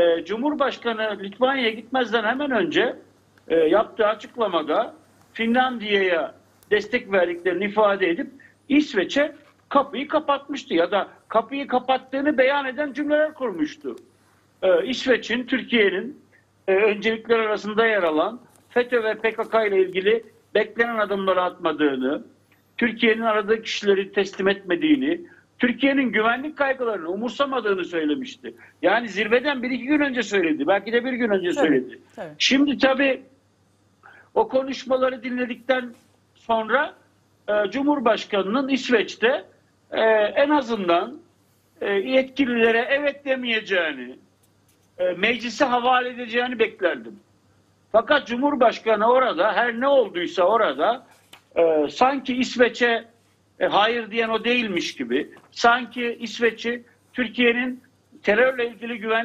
e, Cumhurbaşkanı Litvanya'ya gitmezden hemen önce e, yaptığı açıklamada Finlandiya'ya destek verdiklerini ifade edip İsveç'e kapıyı kapatmıştı ya da kapıyı kapattığını beyan eden cümleler kurmuştu. Ee, İsveç'in, Türkiye'nin e, öncelikler arasında yer alan FETÖ ve PKK ile ilgili beklenen adımları atmadığını, Türkiye'nin aradığı kişileri teslim etmediğini, Türkiye'nin güvenlik kaygılarını umursamadığını söylemişti. Yani zirveden bir iki gün önce söyledi. Belki de bir gün önce Tabii, söyledi. tabii. Şimdi tabii o konuşmaları dinledikten sonra e, Cumhurbaşkanı'nın İsveç'te e, en azından e, yetkililere evet demeyeceğini, e, meclise havale edeceğini beklerdim. Fakat Cumhurbaşkanı orada her ne olduysa orada e, sanki İsveç'e e, hayır diyen o değilmiş gibi, sanki İsveç'i Türkiye'nin terörle ilgili güven